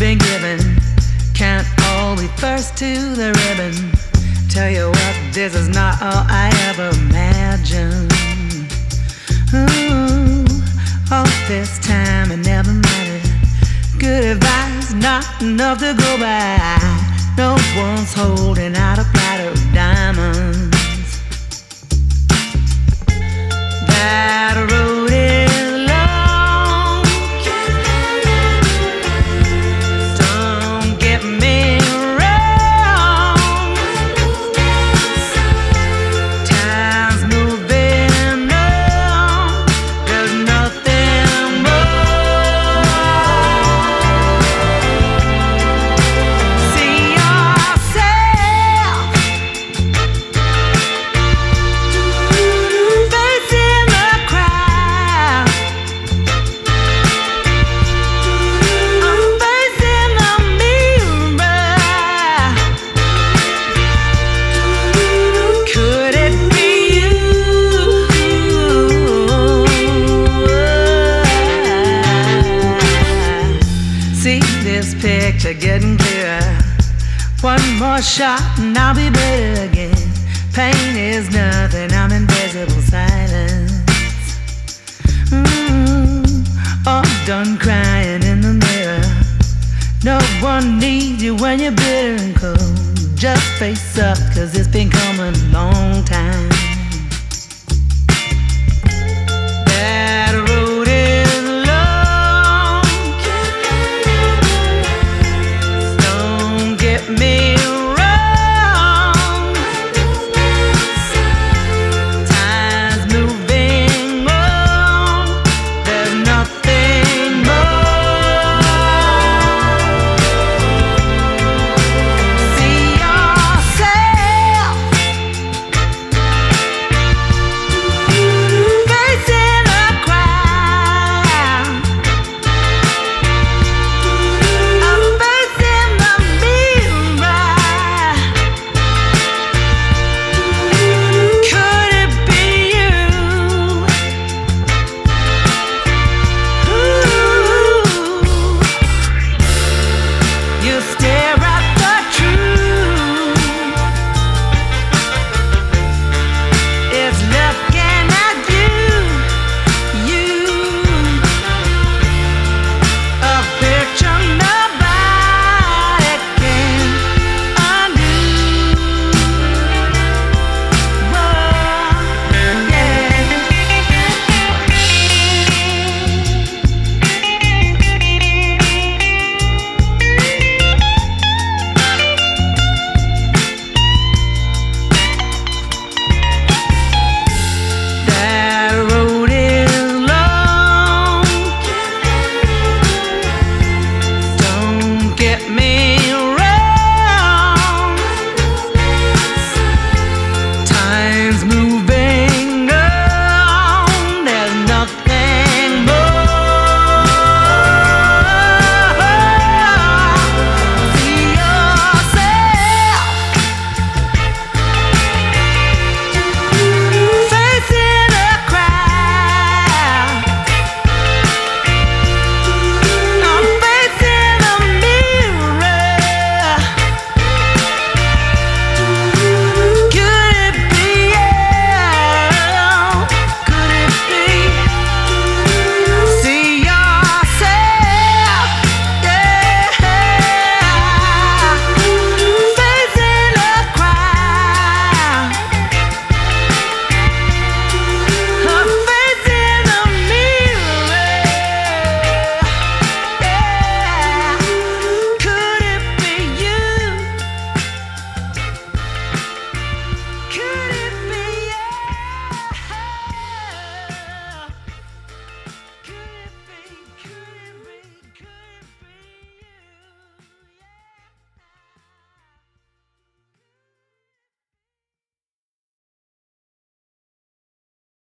been given. Can't all be first to the ribbon. Tell you what, this is not all I ever imagined. Ooh, all this time it never mattered. Good advice, not enough to go by. No one's holding out a platter of diamonds. One more shot and I'll be better again. Pain is nothing, I'm invisible silence. Mm, all done crying in the mirror. No one needs you when you're bitter and cold. Just face up, cause it's been coming a long time.